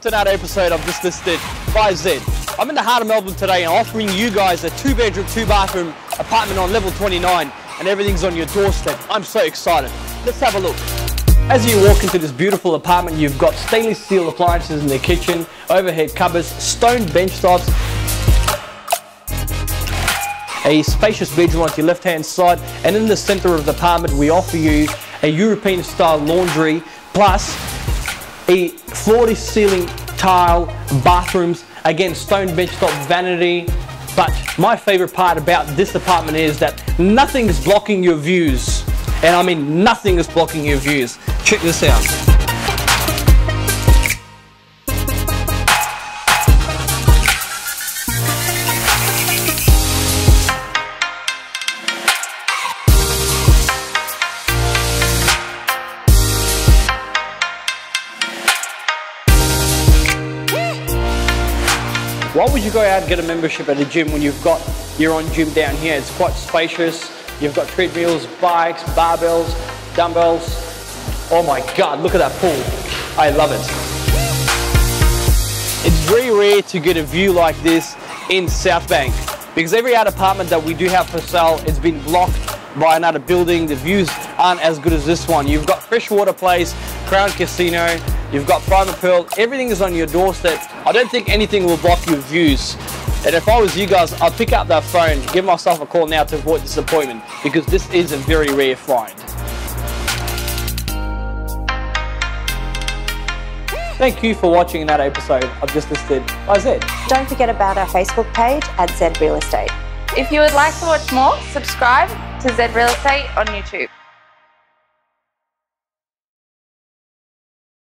to another episode of Just Listed by Zed. I'm in the heart of Melbourne today and offering you guys a two bedroom, two bathroom apartment on level 29 and everything's on your doorstep. I'm so excited. Let's have a look. As you walk into this beautiful apartment, you've got stainless steel appliances in the kitchen, overhead cupboards, stone bench tops, a spacious bedroom on your left hand side and in the center of the apartment we offer you a European style laundry plus a floor to ceiling tile bathrooms again stone bench top vanity. But my favorite part about this apartment is that nothing is blocking your views. And I mean nothing is blocking your views. Check this out Why would you go out and get a membership at a gym when you've got your own gym down here? It's quite spacious. You've got treadmills, bikes, barbells, dumbbells. Oh my God, look at that pool. I love it. It's very rare to get a view like this in Southbank because every other apartment that we do have for sale has been blocked by another building. The views aren't as good as this one. You've got Freshwater Place, Crown Casino, you've got Private Pearl, everything is on your doorstep. I don't think anything will block your views. And if I was you guys, I'd pick up that phone, give myself a call now to avoid disappointment because this is a very rare find. Thank you for watching that episode of Just Listed by Zed. Don't forget about our Facebook page at Zed Real Estate. If you would like to watch more, subscribe to Zed Real Estate on YouTube.